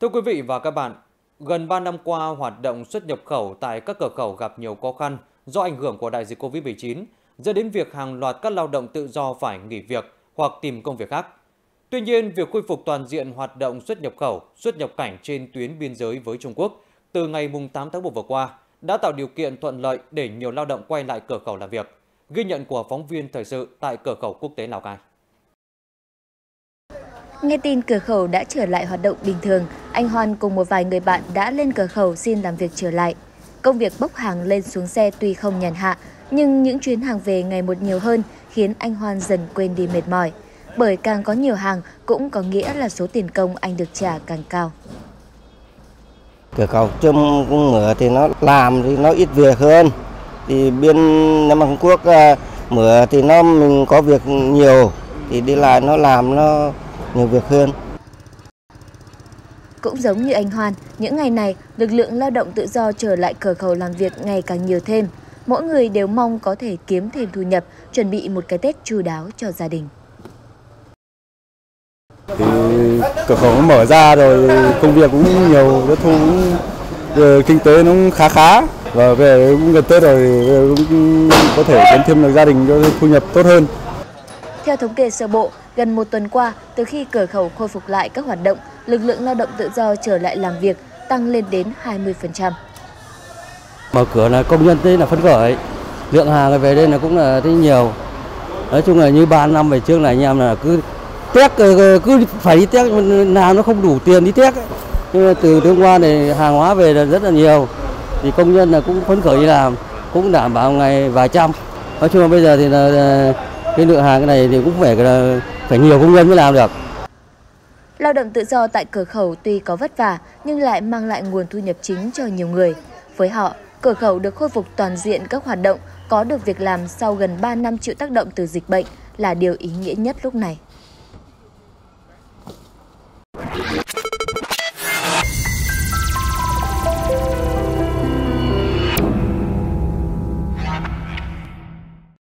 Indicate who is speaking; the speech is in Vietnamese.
Speaker 1: Thưa quý vị và các bạn, gần 3 năm qua, hoạt động xuất nhập khẩu tại các cửa khẩu gặp nhiều khó khăn do ảnh hưởng của đại dịch Covid-19, dẫn đến việc hàng loạt các lao động tự do phải nghỉ việc hoặc tìm công việc khác. Tuy nhiên, việc khôi phục toàn diện hoạt động xuất nhập khẩu, xuất nhập cảnh trên tuyến biên giới với Trung Quốc từ ngày 8 tháng 1 vừa qua đã tạo điều kiện thuận lợi để nhiều lao động quay lại cửa khẩu làm việc. Ghi nhận của phóng viên thời sự tại cửa khẩu quốc tế Lào Cai.
Speaker 2: Nghe tin cửa khẩu đã trở lại hoạt động bình thường, anh Hoan cùng một vài người bạn đã lên cửa khẩu xin làm việc trở lại. Công việc bốc hàng lên xuống xe tuy không nhàn hạ, nhưng những chuyến hàng về ngày một nhiều hơn khiến anh Hoan dần quên đi mệt mỏi. Bởi càng có nhiều hàng cũng có nghĩa là số tiền công anh được trả càng cao.
Speaker 3: Cửa khẩu chung mở thì nó làm thì nó ít việc hơn. Thì bên Nam Hàn Quốc à, mở thì nó mình có việc nhiều thì đi lại nó làm nó nhiều việc hơn.
Speaker 2: Cũng giống như anh Hoan, những ngày này, lực lượng lao động tự do trở lại cửa khẩu làm việc ngày càng nhiều thêm. Mỗi người đều mong có thể kiếm thêm thu nhập, chuẩn bị một cái Tết chu đáo cho gia đình.
Speaker 4: Thì cửa khẩu mở ra rồi công việc cũng nhiều, rất thu cũng, kinh tế nó cũng khá khá và về cũng gần Tết rồi cũng có thể kiếm thêm được gia đình cho thu nhập tốt hơn.
Speaker 2: Theo thống kê sơ bộ, gần một tuần qua, từ khi cửa khẩu khôi phục lại các hoạt động, lực lượng lao động tự do trở lại làm việc tăng lên đến 20%.
Speaker 5: Mở cửa là công nhân thế là phấn khởi, lượng hàng về đây là cũng là thấy nhiều. Nói chung là như 3 năm về trước là anh em là cứ tét cứ phải đi tét nào nó không đủ tiền đi tét nhưng mà từ hôm qua này hàng hóa về là rất là nhiều thì công nhân là cũng phấn khởi đi làm cũng đảm bảo ngày vài trăm nói chung là bây giờ thì là cái lượng hàng cái này thì cũng phải phải nhiều công nhân mới làm được
Speaker 2: Lao động tự do tại cửa khẩu tuy có vất vả nhưng lại mang lại nguồn thu nhập chính cho nhiều người. Với họ, cửa khẩu được khôi phục toàn diện các hoạt động, có được việc làm sau gần 3 năm chịu tác động từ dịch bệnh là điều ý nghĩa nhất lúc này.